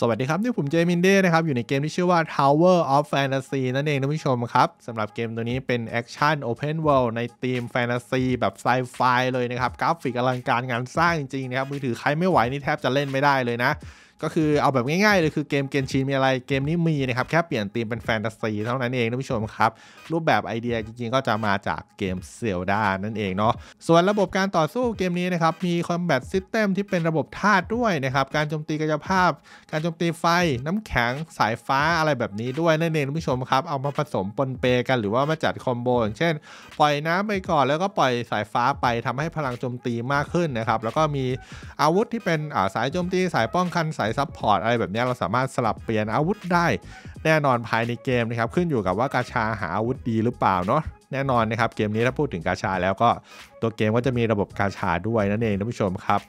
สวัสดีครับนี่ผมเจมินเด้นะครับ อยู่ในเกมที่ชื่อว่า Tower of Fantasy นั่นเองท่านผู้ชมครับสำหรับเกมตัวนี้เป็น action Open World ในธีมแฟนตาซีแบบไซไฟเลยนะครับ กราฟิกอลังการงานสร้างจริงๆนะครับ มือถือใครไม่ไหวนี่แทบจะเล่นไม่ได้เลยนะ ก็คือเอาแบบง่ายๆเลยคือเกมเกนชินมีอะไรเกมนี้มีนะครับ แค่เปลี่ยนธีมเป็นแฟนตาซีเท่านั้นเองท่านผู้ชมครับ รูปแบบไอเดียจริงๆ ก็จะมาจากเกมเซลดานั่นเองเนาะส่วนระบบการต่อสู้เกมนี้นะครับ มี combat system ที่เป็นระบบธาตุด้วยนะครับ การโจมตีกายภาพ การโจมตีไฟน้ำแข็งสายฟ้าอะไรแบบนี้ด้วยนั่นเองท่านผู้ชมครับ เอามาผสมปนเปกันหรือว่ามาจัด combo อย่างเช่น ปล่อยน้ำไปก่อนแล้วก็ปล่อยสายฟ้าไปทำให้พลังโจมตีมากขึ้นนะครับแล้วก็มีอาวุธที่เป็นสายโจมตีสายป้องกันสาย support อะไรแบบนี้เราสามารถสลับเปลี่ยนอาวุธได้ แน่นอนภายในเกมนะครับขึ้นอยู่กับว่ากาชาหาอาวุธดีหรือเปล่าเนาะแน่นอนนะครับเกมนี้ถ้าพูดถึงกาชาแล้วก็ตัวเกมก็จะมีระบบกาชาด้วยนั่นเองท่านผู้ชมครับ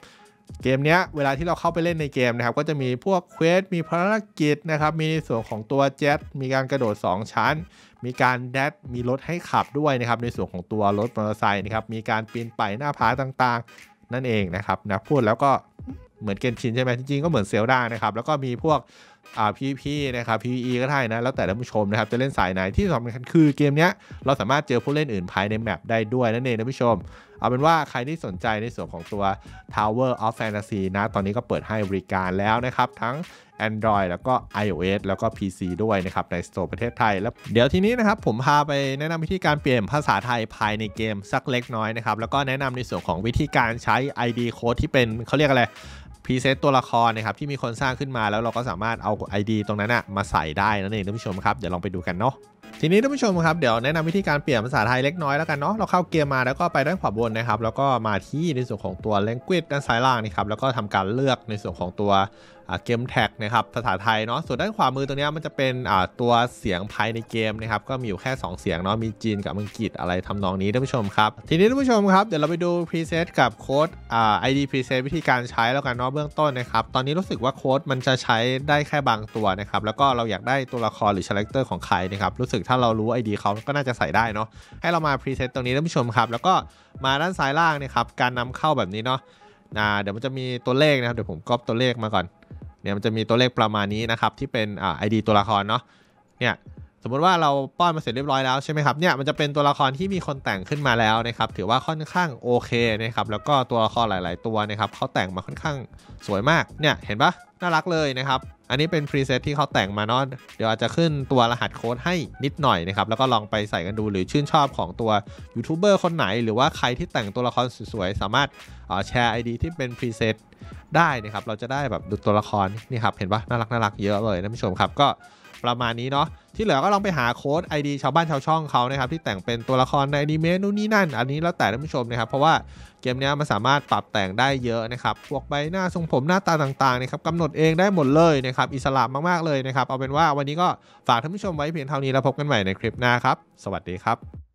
เกมนี้เวลาที่เราเข้าไปเล่นในเกมนะครับ ก็จะมีพวก quest มีภารกิจนะครับ มีในส่วนของตัวเจ็ตมีการกระโดด 2 ชั้น มีการ dash มีรถให้ขับด้วยนะครับ ในส่วนของตัวรถมอเตอร์ไซค์นะครับ มีการปีนป่ายหน้าผาต่างๆ นั่นเองนะครับนะพูดแล้วก็ เหมือนเกนชินใช่ไหมจริงๆก็เหมือนเซลดานะครับแล้วก็มีพวกอ่า PVP นะครับ PVE ก็ได้นะ แล้วแต่ท่านผู้ชมนะครับ จะเล่นสายไหนที่สำคัญคือเกมนี้เราสามารถเจอผู้เล่นอื่นภายใน map ได้ด้วยนั่นเองท่านผู้ชม เอาเป็นว่าใครที่สนใจในส่วนของตัว Tower of Fantasy นะ ตอนนี้ก็เปิดให้บริการแล้วนะครับ ทั้ง Android แล้วก็ iOS แล้วก็ PC ด้วยนะครับ ในสโตร์ประเทศไทย แล้วเดี๋ยวทีนี้นะครับ ผมพาไปแนะนำวิธีการเปลี่ยนภาษาไทยภายในเกมสักเล็กน้อยนะครับแล้วก็แนะนำในส่วนของวิธีการใช้ ID code ที่เป็นเขาเรียกอะไร พรีเซตตัวละครนะครับที่มีคนสร้างขึ้นมาแล้วเราก็สามารถเอา ID ตรงนั้นนะมาใส่ได้นั่นเองท่านผู้ชมครับเดี๋ยวลองไปดูกันเนาะ ทีนี้ท่านผู้ชมครับเดี๋ยวแนะนำวิธีการเปลี่ยนภาษาไทยเล็กน้อยแล้วกันเนาะเราเข้าเกมมาแล้วก็ไปด้านขวาบนนะครับ แล้วก็มาที่ในส่วนของตัว language ด้านซ้ายล่างนี่ครับแล้วก็ทำการเลือกในส่วนของตัว game text นะครับภาษาไทยเนาะส่วนด้านขวามือตรงนี้มันจะเป็นตัวเสียงภายในเกมนะครับก็มีอยู่แค่ 2 เสียงเนาะมีจีนกับอังกฤษอะไรทำนองนี้ท่านผู้ชมครับทีนี้ท่านผู้ชมครับเดี๋ยวเราไปดู preset กับโค้ดอ่า ID preset วิธีการใช้แล้วกันเนาะเบื้องต้นนะครับตอนนี้รู้สึกว่าโค้ดมันจะใช้ได้แค่บางตัวนะครับแล้วก็เราอยากได้ตัวละครหรือ character ของใครนะครับรู้สึกถ้าเรารู้ ID เขาก็น่าจะใส่ได้เนาะให้เรามา preset ตรงนี้ท่านผู้ชมครับ แล้วก็มาด้านซ้ายล่างนะครับการนำเข้าแบบนี้เนาะนะเดี๋ยวมันจะมีตัวเลขนะครับเดี๋ยวผมก๊อปตัวเลขมาก่อนเนี่ยมันจะมีตัวเลขประมาณนี้นะครับที่เป็นอ่า ID ตัวละครเนาะเนี่ย สมมติว่าเราป้อนมาเสร็จเรียบร้อยแล้วใช่ไหมครับเนี่ยมันจะเป็นตัวละครที่มีคนแต่งขึ้นมาแล้วนะครับถือว่าค่อนข้างโอเคนะครับแล้วก็ตัวละครหลาย ๆ ตัวนะครับเขาแต่งมาค่อนข้างสวยมากเนี่ยเห็นปะน่ารักเลยนะครับอันนี้เป็น preset ที่เขาแต่งมาเนาะเดี๋ยวอาจจะขึ้นตัวรหัสโค้ดให้นิดหน่อยนะครับแล้วก็ลองไปใส่กันดูหรือชื่นชอบของตัวยูทูบเบอร์คนไหน หรือว่าใครที่แต่งตัวละครสวยๆสามารถแชร์ ID ที่เป็น preset ได้นะครับเราจะได้แบบดูตัวละครนี่ครับเห็นปะน่ารักน่ารักเยอะเลยท่านผู้ชมครับก็ ประมาณนี้เนาะที่เหลือก็ลองไปหาโค้ด ID ชาวบ้านชาวช่องเขานะครับที่แต่งเป็นตัวละครในอนิเมะนู่นนี่นั่น อันนี้แล้วแต่ท่านผู้ชมนะครับ เพราะว่าเกมนี้มันสามารถปรับแต่งได้เยอะนะครับ พวกใบหน้าทรงผมหน้าตาต่างๆนะครับกำหนดเองได้หมดเลยนะครับ อิสระมากๆเลยนะครับ เอาเป็นว่าวันนี้ก็ฝากท่านผู้ชมไว้เพียงเท่านี้แล้วพบกันใหม่ในคลิปหน้าครับ สวัสดีครับ